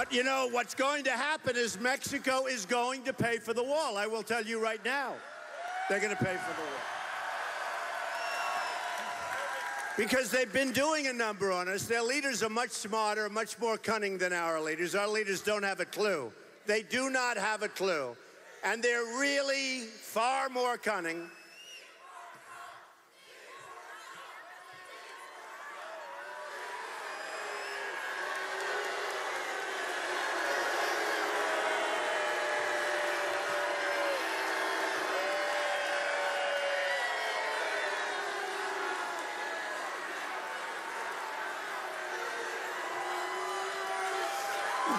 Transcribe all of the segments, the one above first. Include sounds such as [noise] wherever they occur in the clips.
But you know, what's going to happen is Mexico is going to pay for the wall. I will tell you right now. They're going to pay for the wall. Because they've been doing a number on us. Their leaders are much smarter, much more cunning than our leaders. Our leaders don't have a clue. They do not have a clue. And they're really far more cunning.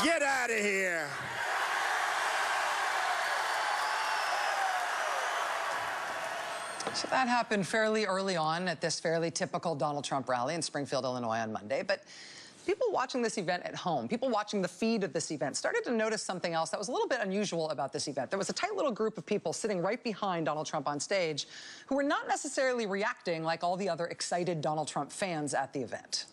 Get out of here. So that happened fairly early on at this fairly typical Donald Trump rally in Springfield, Illinois on Monday. But people watching this event at home, people watching the feed of this event, started to notice something else that was a little bit unusual about this event. There was a tight little group of people sitting right behind Donald Trump on stage who were not necessarily reacting like all the other excited Donald Trump fans at the event.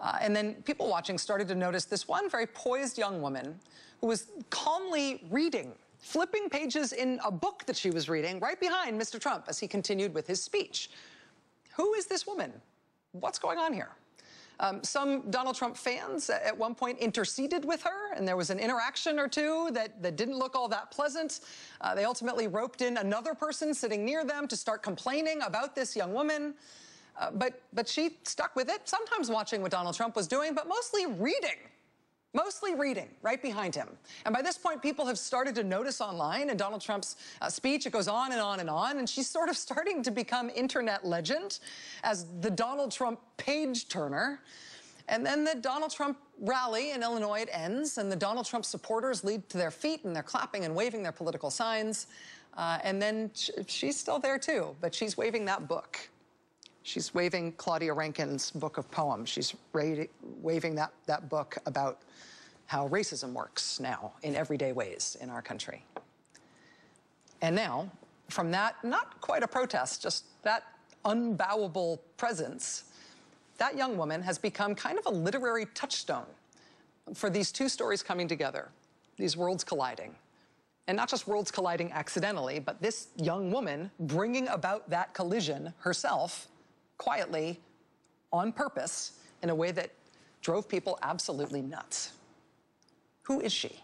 Uh, and then people watching started to notice this one very poised young woman who was calmly reading flipping pages in a book that she was reading right behind Mr. Trump as he continued with his speech. Who is this woman? What's going on here? Um, some Donald Trump fans at one point interceded with her, and there was an interaction or two that, that didn't look all that pleasant. Uh, they ultimately roped in another person sitting near them to start complaining about this young woman. Uh, but, but she stuck with it, sometimes watching what Donald Trump was doing, but mostly reading mostly reading right behind him. And by this point, people have started to notice online in Donald Trump's uh, speech, it goes on and on and on, and she's sort of [laughs] starting to become internet legend as the Donald Trump page turner. And then the Donald Trump rally in Illinois it ends, and the Donald Trump supporters lead to their feet, and they're clapping and waving their political signs. Uh, and then she's still there too, but she's waving that book. She's waving Claudia Rankine's book of poems. She's waving that, that book about how racism works now in everyday ways in our country. And now, from that, not quite a protest, just that unbowable presence, that young woman has become kind of a literary touchstone for these two stories coming together, these worlds colliding. And not just worlds colliding accidentally, but this young woman bringing about that collision herself quietly, on purpose, in a way that drove people absolutely nuts. Who is she?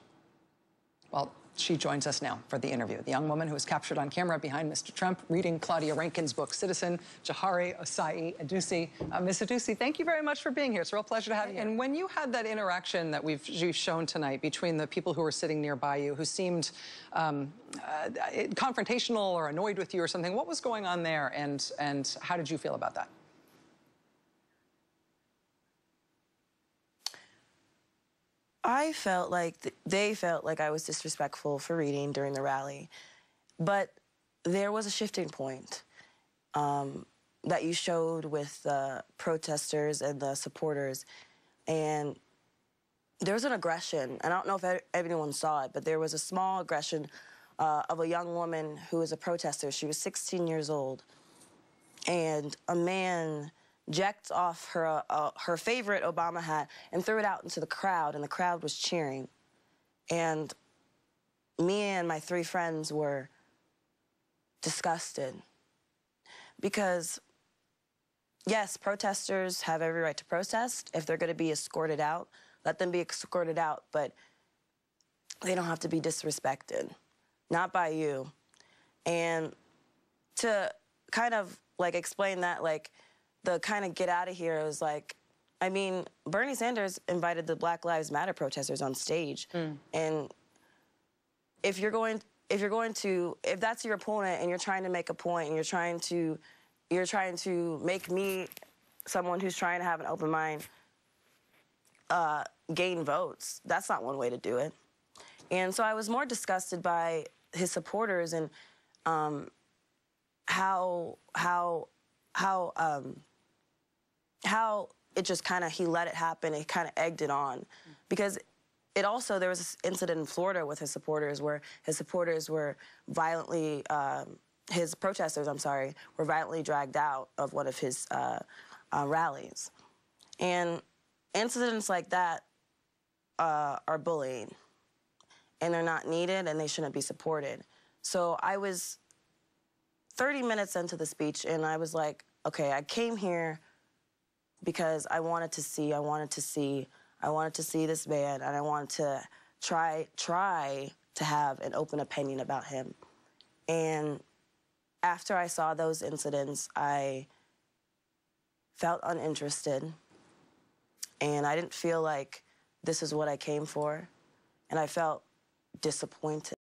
Well, she joins us now for the interview. The young woman who was captured on camera behind Mr. Trump reading Claudia Rankine's book, Citizen, Johari Osayi Idusuyi. Uh, Ms. Idusuyi, thank you very much for being here. It's a real pleasure to have you. And when you had that interaction that we've you've shown tonight between the people who were sitting nearby you, who seemed um, uh, confrontational or annoyed with you or something, what was going on there and, and how did you feel about that? I felt like th they felt like I was disrespectful for reading during the rally, but there was a shifting point um, that you showed with the protesters and the supporters, and there was an aggression. And I don't know if everyone saw it, but there was a small aggression uh, of a young woman who was a protester. She was 16 years old, and a man jacked off her, uh, her favorite Obama hat and threw it out into the crowd, and the crowd was cheering. And me and my three friends were disgusted because, yes, protesters have every right to protest. If they're going to be escorted out, let them be escorted out, but they don't have to be disrespected, not by you. And to kind of like explain that, like, the kind of get out of here was like, I mean, Bernie Sanders invited the Black Lives Matter protesters on stage, mm. and if you're going, if you're going to, if that's your opponent and you're trying to make a point and you're trying to, you're trying to make me, someone who's trying to have an open mind, uh, gain votes. That's not one way to do it. And so I was more disgusted by his supporters and um, how how how um, how it just kind of he let it happen. He kind of egged it on because it also there was this incident in Florida with his supporters where his supporters were violently um, his protesters I'm sorry were violently dragged out of one of his uh, uh, rallies, and incidents like that uh, are bullying and they're not needed and they shouldn't be supported. So I was 30 minutes into the speech and I was like, okay, I came here because I wanted to see, I wanted to see, I wanted to see this man and I wanted to try try to have an open opinion about him. And after I saw those incidents, I felt uninterested and I didn't feel like this is what I came for and I felt disappointed.